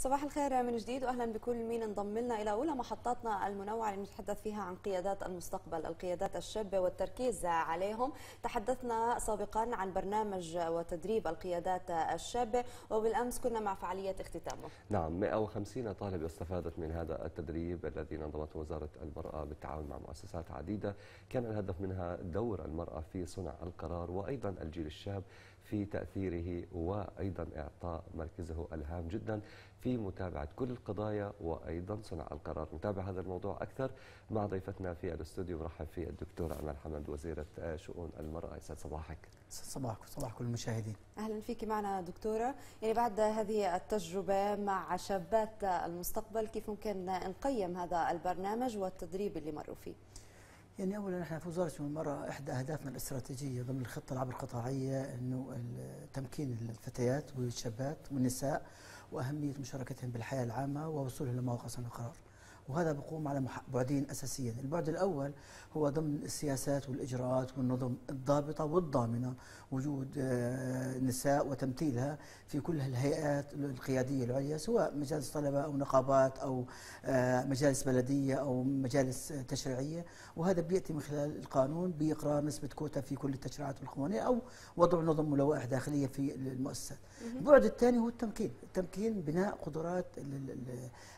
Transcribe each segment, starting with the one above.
صباح الخير من جديد واهلا بكل مين انضم لنا إلى أولى محطاتنا المنوعة اللي نتحدث فيها عن قيادات المستقبل، القيادات الشابة والتركيز عليهم، تحدثنا سابقا عن برنامج وتدريب القيادات الشابة وبالأمس كنا مع فعالية اختتامه. نعم 150 طالب استفادت من هذا التدريب الذي نظمته وزارة المرأة بالتعاون مع مؤسسات عديدة، كان الهدف منها دور المرأة في صنع القرار وأيضا الجيل الشاب في تأثيره وأيضا إعطاء مركزه الهام جدا في متابعة كل القضايا وأيضا صنع القرار. نتابع هذا الموضوع أكثر مع ضيفتنا في الاستوديو. مرحب في الدكتورة أمل حمد وزيرة شؤون المرأة. يسعد صباحك. صباحك صباح كل المشاهدين. أهلا فيك معنا دكتورة. يعني بعد هذه التجربة مع شابات المستقبل كيف ممكن نقيم هذا البرنامج والتدريب اللي مروا فيه؟ يعني اولا إحنا في وزارة المرأة إحدى أهدافنا الاستراتيجية ضمن الخطة العبر القطاعية إنه تمكين الفتيات والشابات والنساء وأهمية مشاركتهم بالحياة العامة ووصولهم لمواقع صنع القرار. وهذا بقوم على بعدين اساسيين، البعد الأول هو ضمن السياسات والإجراءات والنظم الضابطة والضامنة وجود آه، نساء وتمثيلها في كل الهيئات القيادية العليا سواء مجالس طلبة أو نقابات أو آه، مجالس بلدية أو مجالس تشريعية. وهذا بيأتي من خلال القانون باقرار نسبة كوتا في كل التشريعات والقوانين أو وضع نظم ولوائح داخلية في المؤسسات. البعد الثاني هو التمكين، التمكين بناء قدرات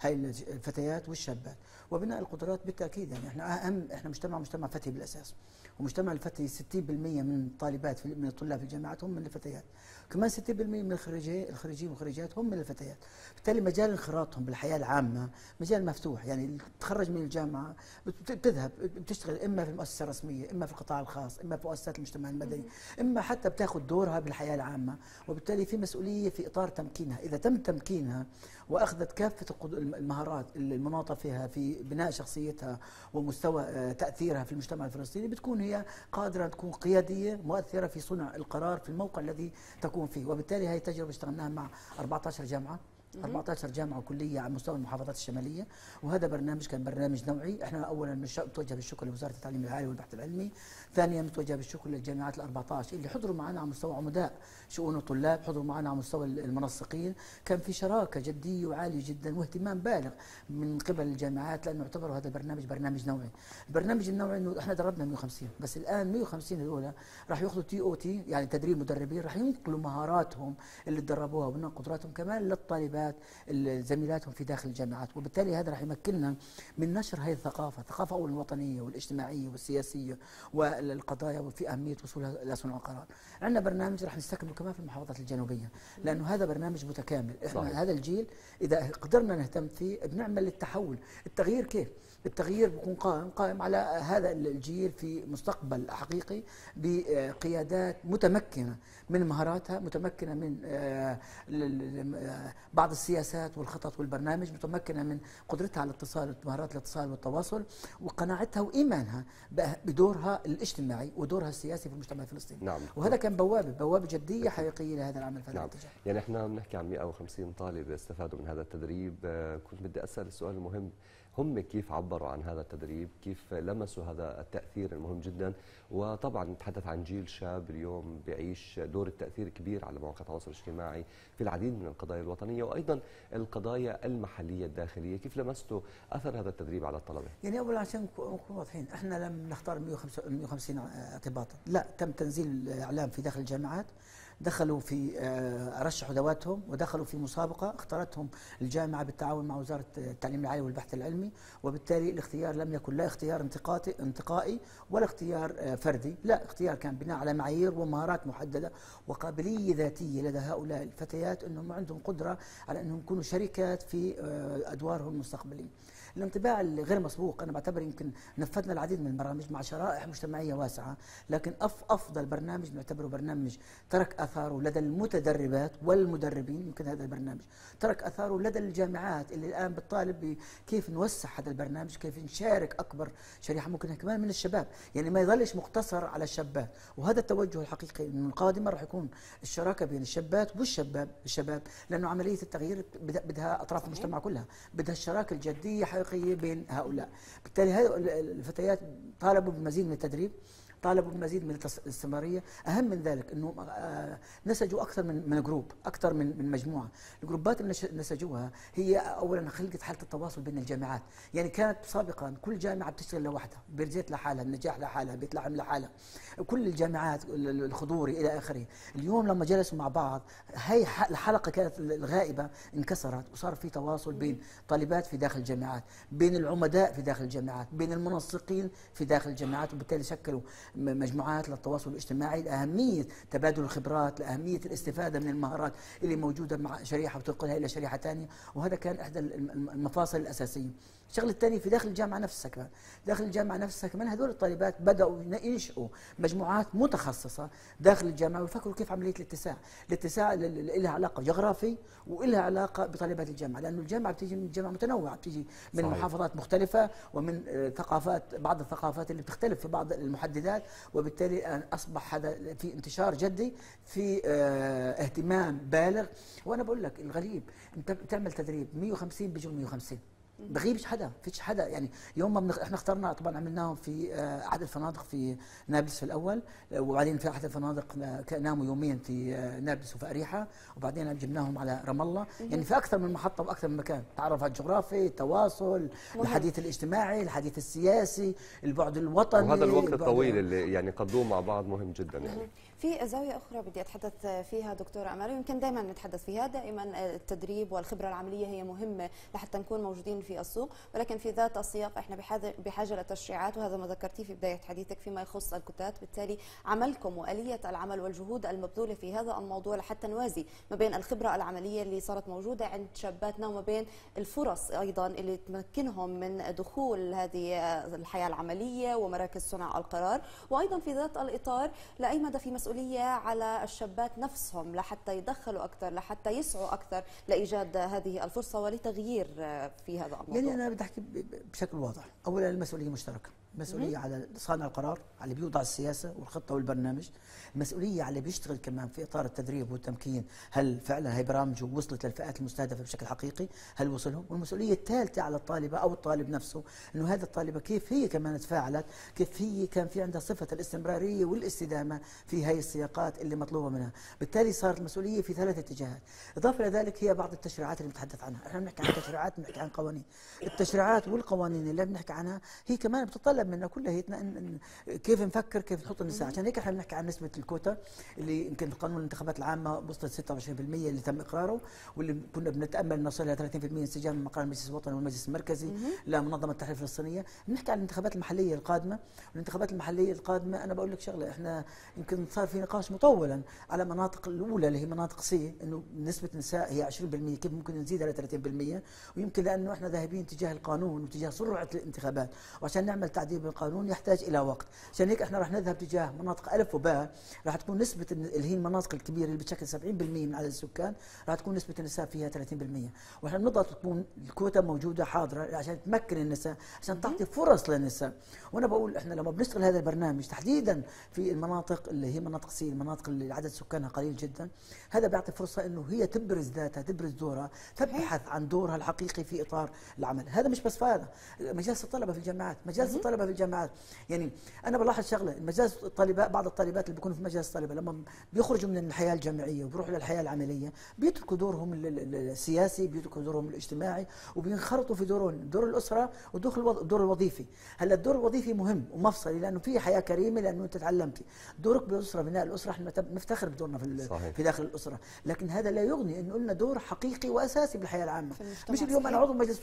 هاي الفتيات والشابات وبناء القدرات بالتأكيد يعني إحنا أهم إحنا مجتمع مجتمع فتي بالأساس. ومجتمع الفتي 60% من الطالبات من الطلاب في الجامعات هم من الفتيات. كمان 60% من الخريجين الخريجين والخريجات هم من الفتيات. بالتالي مجال انخراطهم بالحياة العامة مجال مفتوح. يعني تخرج من الجامعة بتذهب بتشتغل إما في المؤسسة الرسمية إما في القطاع الخاص إما في مؤسسات المجتمع المدني إما حتى بتاخذ دورها بالحياة العامة. وبالتالي في مسؤولية في إطار تمكينها. إذا تم تمكينها وأخذت كافة المهارات المناطة فيها في بناء شخصيتها ومستوى آه، تأثيرها في المجتمع الفلسطيني بتكون هي قادرة تكون قيادية مؤثرة في صنع القرار في الموقع الذي تكون فيه وبالتالي هي تجربه اشتغلناها مع 14 جامعة. 14 جامعة وكلية على مستوى المحافظات الشمالية وهذا برنامج كان برنامج نوعي. إحنا اولا متوجه بالشكر لوزارة التعليم العالي والبحث العلمي ثانيا متوجه بالشكر للجامعات ال14 اللي حضروا معنا على مستوى عمداء شؤون الطلاب حضروا معنا على مستوى المنسقين. كان في شراكة جدية وعالية جدا واهتمام بالغ من قبل الجامعات لأنه اعتبروا هذا البرنامج برنامج نوعي. البرنامج النوعي إنه إحنا دربنا 150 بس الآن 150 هذول راح يأخذوا تي أو تي يعني تدريب مدربين راح ينقلوا مهاراتهم اللي تدربوها وبناء قدراتهم كمان للطالبات. الجامعات زميلاتهم في داخل الجامعات. وبالتالي هذا راح يمكننا من نشر هذه الثقافة الثقافة أولا الوطنية والاجتماعية والسياسية والقضايا وفي أهمية وصولها إلى صنع القرار. عندنا برنامج راح نستكمله كمان في المحافظات الجنوبية لأنه هذا برنامج متكامل. إحنا هذا الجيل إذا قدرنا نهتم فيه بنعمل التحول. التغيير كيف؟ التغيير بيكون قائم قائم على هذا الجيل في مستقبل حقيقي بقيادات متمكنة من مهاراتها متمكنة من آه، بعض السياسات والخطط والبرنامج متمكنة من قدرتها على الاتصال مهارات الاتصال والتواصل وقناعتها وإيمانها بدورها الاجتماعي ودورها السياسي في المجتمع الفلسطيني نعم. وهذا كان بوابة بوابة جدية حقيقية لهذا العمل في نعم. يعني إحنا بنحكي عن 150 طالب استفادوا من هذا التدريب آه، كنت بدي أسأل السؤال المهم هم كيف عبروا عن هذا التدريب؟ كيف لمسوا هذا التأثير المهم جدا؟ وطبعا نتحدث عن جيل شاب اليوم بيعيش دور التأثير كبير على مواقع التواصل الاجتماعي في العديد من القضايا الوطنية وأيضا القضايا المحلية الداخلية. كيف لمستوا أثر هذا التدريب على الطلبة؟ يعني أولا عشان نكون واضحين إحنا لم نختار 150 اعتباطا. لا تم تنزيل إعلام في داخل الجامعات. دخلوا في آه، رشحوا ذواتهم ودخلوا في مسابقة اختارتهم الجامعة بالتعاون مع وزارة التعليم العالي والبحث العلمي وبالتالي الاختيار لم يكن لا اختيار انتقائي ولا اختيار آه، فردي لا اختيار كان بناء على معايير ومهارات محددة وقابلية ذاتية لدى هؤلاء الفتيات أنهم عندهم قدرة على أنهم يكونوا شركات في آه، أدوارهم المستقبلية. الانطباع الغير مسبوق. أنا بعتبر يمكن نفذنا العديد من البرامج مع شرائح مجتمعية واسعة لكن أف أفضل برنامج نعتبره برنامج ترك آثاره لدى المتدربات والمدربين يمكن هذا البرنامج ترك آثاره لدى الجامعات اللي الآن بتطالب بكيف نوسع هذا البرنامج كيف نشارك أكبر شريحة ممكن كمان من الشباب. يعني ما يظلش مقتصر على الشابات وهذا التوجه الحقيقي إنه القادمه راح يكون الشراكة بين الشابات والشباب الشباب لأنه عملية التغيير بدها أطراف المجتمع كلها بدها الشراكة الجدية حقيقيه بين هؤلاء. بالتالي الفتيات طالبوا بمزيد من التدريب طالبوا بمزيد من الاستمرارية. أهم من ذلك إنه آه، نسجوا أكثر من من جروب أكثر من من مجموعة. الجروبات اللي نسجوها هي اولا خلقت حالة التواصل بين الجامعات. يعني كانت سابقا كل جامعة بتشتغل لوحدها بيرزيت لحالها النجاح لحالها بيت لحم لحالها. كل الجامعات الخضوري إلى آخره. اليوم لما جلسوا مع بعض هي الحلقة كانت الغائبة انكسرت وصار في تواصل بين طالبات في داخل الجامعات بين العمداء في داخل الجامعات بين المنسقين في داخل الجامعات وبالتالي شكلوا مجموعات للتواصل الاجتماعي لأهمية تبادل الخبرات لأهمية الاستفادة من المهارات اللي موجودة مع شريحة وتنقلها إلى شريحة ثانية وهذا كان إحدى المفاصل الأساسية. الشغله الثانية في داخل الجامعة نفسها كمان. داخل الجامعة نفسها كمان هذول الطالبات بدأوا ينشئوا مجموعات متخصصة داخل الجامعة ويفكروا كيف عملية الاتساع. الاتساع لها علاقة جغرافي ولها علاقة بطالبات الجامعة لأنه الجامعة بتيجي من جامعة متنوعة بتيجي من صحيح. محافظات مختلفة ومن آه، ثقافات بعض الثقافات اللي بتختلف في بعض المحددات وبالتالي أصبح هذا في انتشار جدي في آه اهتمام بالغ. وأنا بقول لك الغريب أنت بتعمل تدريب 150 بيجوا 150 بغيبش حدا فيش حدا. يعني يوم ما بنخ... إحنا اخترنا طبعا عملناهم في آه، احد الفنادق في نابلس في الأول وبعدين في احد الفنادق ناموا يومين في آه، نابلس وفي اريحا وبعدين جبناهم على رام الله. يعني في أكثر من محطة وأكثر من مكان. تعرف على الجغرافي التواصل الحديث الاجتماعي الحديث السياسي البعد الوطني وهذا الوقت الطويل اللي يعني قضوه مع بعض مهم جدا يعني. في زاوية أخرى بدي أتحدث فيها دكتورة أمال ويمكن دائما نتحدث فيها دائما التدريب والخبرة العملية هي مهمة لحتى نكون موجودين في السوق ولكن في ذات السياق إحنا بحاجة لتشريعات وهذا ما ذكرتيه في بداية حديثك فيما يخص الكتات. بالتالي عملكم وآلية العمل والجهود المبذولة في هذا الموضوع لحتى نوازي ما بين الخبرة العملية اللي صارت موجودة عند شاباتنا وما بين الفرص أيضا اللي تمكنهم من دخول هذه الحياة العملية ومراكز صنع القرار. وأيضا في ذات الإطار لأي مدى في مسؤوليه على الشابات نفسهم لحتى يدخلوا أكثر لحتى يسعوا أكثر لإيجاد هذه الفرصة ولتغيير في هذا الموضوع. يعني أنا بدي أحكي بشكل واضح. اولا المسؤولية مشتركة. مسؤولية على صانع القرار على اللي بيوضع السياسة والخطة والبرنامج. المسؤوليه على اللي بيشتغل كمان في إطار التدريب والتمكين. هل فعلا هي برامجه وصلت للفئات المستهدفة بشكل حقيقي؟ هل وصلهم؟ والمسؤولية الثالثة على الطالبة أو الطالب نفسه إنه هذه الطالبة كيف هي كمان تفاعلت؟ كيف هي كان في عندها صفة الاستمرارية والاستدامة في هذه السياقات اللي مطلوبة منها؟ بالتالي صارت المسؤولية في ثلاث اتجاهات. إضافة إلى ذلك هي بعض التشريعات اللي بنتحدث عنها. إحنا بنحكي عن تشريعات بنحكي عن قوانين. التشريعات والقوانين اللي بنحكي عنها هي كمان بتتطلب منا كلها كيف نفكر كيف نحط النساء عشان هيك إحنا بنحكي عن نسبة الكوتا اللي يمكن قانون الانتخابات العامة وصلت 26% اللي تم إقراره واللي كنا بنتأمل نصل إلى 30% انسجام من مقر المجلس الوطني والمجلس المركزي لمنظمه التحرير الفلسطينية. بنحكي عن الانتخابات المحلية القادمة والانتخابات المحلية القادمة أنا بقول لك شغلة إحنا يمكن صار في نقاش مطولا على مناطق الأولى اللي هي مناطق سي إنه نسبة النساء هي 20% كيف ممكن نزيدها ل 30% ويمكن لأنه إحنا ذاهبين تجاه القانون وتجاه سرعة الانتخابات. وعشان نعمل تعديل بالقانون يحتاج إلى وقت. عشان هيك إحنا راح نذهب تجاه مناطق ألف وباء راح تكون نسبة اللي هي المناطق الكبيرة اللي بتشكل 70% من عدد السكان راح تكون نسبة النساء فيها 30% وإحنا بنضغط تكون الكوتا موجودة حاضرة عشان تمكن النساء عشان تعطي فرص للنساء. وأنا بقول إحنا لما بنشتغل هذا البرنامج تحديدا في المناطق اللي هي مناطق سي المناطق اللي عدد سكانها قليل جدا هذا بيعطي فرصة إنه هي تبرز ذاتها تبرز دورها تبحث عن دورها الحقيقي في إطار العمل. هذا مش بس هذا مجالس الطلبة في الجامعات مجالس الطلبة في الجامعات. يعني أنا بلاحظ شغلة مجالس الطالبات بعض الطالبات اللي بيكونوا في مجالس الطلبة لما بيخرجوا من الحياة الجامعية وبيروحوا للحياة العملية بيتركوا دورهم السياسي بيتركوا دورهم الاجتماعي وبينخرطوا في دورهم دور الأسرة ودور الدور الوظيفي. هلأ الدور الوظيفي مهم ومفصلي لأنه في حياة كريمة لأنه أنت تعلمتي دورك بالأسرة بناء الأسرة إحنا نفتخر بدورنا في, صحيح. في داخل الأسرة. لكن هذا لا يغني انه لنا دور حقيقي وأساسي بالحياة العامة. مش اليوم أنا عضو مجلس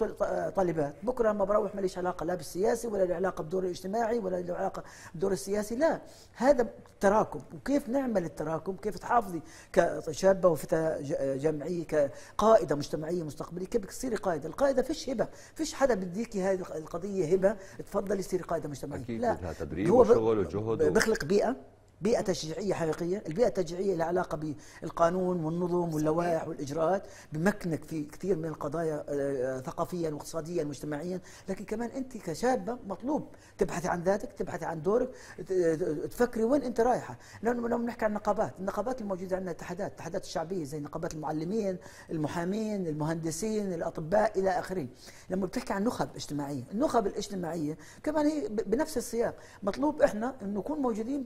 طالبات. بكرة لما بروح ماليش علاقة لا بالسياسي ولا له علاقة بدور الاجتماعي ولا له علاقة بدور السياسي؟ لا هذا تراكم. وكيف نعمل التراكم؟ كيف تحافظي كشابة وفتاه جمعية كقائدة مجتمعية مستقبلية؟ كيف تصيري قائدة؟ القائدة فيش هبة فيش حدا بديكي هذه القضية هبة تفضلي تصيري قائدة مجتمعية. أكيد لا. تدريب هو وشغل وجهد بخلق بيئة بيئه تشجيعيه حقيقية البيئة التشجيعيه لها علاقة بالقانون والنظم واللوائح والإجراءات بمكنك في كثير من القضايا آه، ثقافيا واقتصاديا مجتمعيا لكن كمان أنت كشابة مطلوب تبحثي عن ذاتك تبحثي عن دورك تفكري وين أنت رايحة. لأنه لما نحكي عن النقابات النقابات الموجودة عندنا اتحادات اتحادات الشعبية زي نقابات المعلمين المحامين المهندسين الأطباء إلى اخره لما بتحكي عن نخب اجتماعية النخب الاجتماعية كمان هي بنفس السياق. مطلوب إحنا إنه نكون موجودين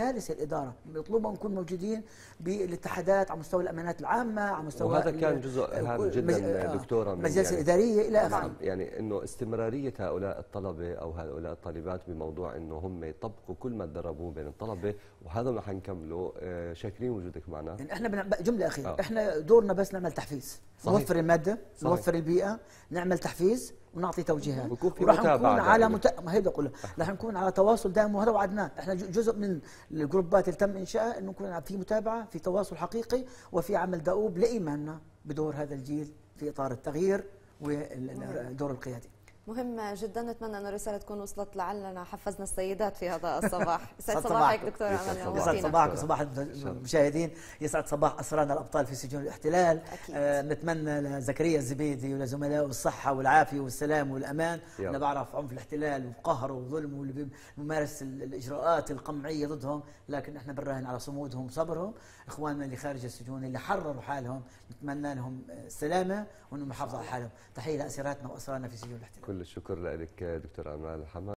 بمجالس الإدارة مطلوب نكون موجودين بالاتحادات على مستوى الأمانات العامة على مستوى وهذا كان جزء هام جدا دكتوره المجالس يعني الاداريه إلى آخره نعم يعني إنه استمرارية هؤلاء الطلبة أو هؤلاء الطالبات بموضوع إنه هم يطبقوا كل ما تدربوه بين الطلبة وهذا اللي حنكمله آه، شاكرين وجودك معنا يعني إحنا جملة أخيرة آه. إحنا دورنا بس نعمل تحفيز صحيح. نوفر المادة صحيح. نوفر البيئة نعمل تحفيز ونعطي توجيهات. ويكون في متابعة نكون على مت... ما هي بقول رح نكون على تواصل دائم وهذا وعدناه. إحنا جزء من الجروبات اللي تم إنشائها إنه نكون في متابعة في تواصل حقيقي وفي عمل دؤوب لإيماننا بدور هذا الجيل في إطار التغيير والدور القيادي. مهم جدا نتمنى انه الرسالة تكون وصلت لعلنا حفزنا السيدات في هذا الصباح. يسعد صباحك دكتور امل يسعد صباحك وصباح المشاهدين. يسعد صباح أسرانا الأبطال في سجون الاحتلال. آه نتمنى لزكريا الزبيدي ولزملائه الصحة والعافية والسلام والأمان. أنا بعرف عنف الاحتلال وقهره وظلمه واللي بيمارس الإجراءات القمعية ضدهم لكن إحنا بنراهن على صمودهم وصبرهم. إخواننا اللي خارج السجون اللي حرروا حالهم نتمنى لهم السلامه وانهم يحافظوا على حالهم. تحية لأسيراتنا واسرارنا في سجون الاحتلال. كل الشكر لك دكتور امال حمد